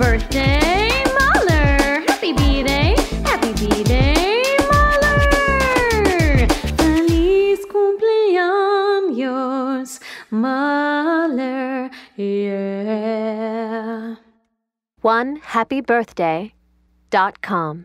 birthday, Mahler! Happy birthday, happy B-Day, Mahler! Feliz cumpleaños, Mahler, yeah. One happy birthday dot com.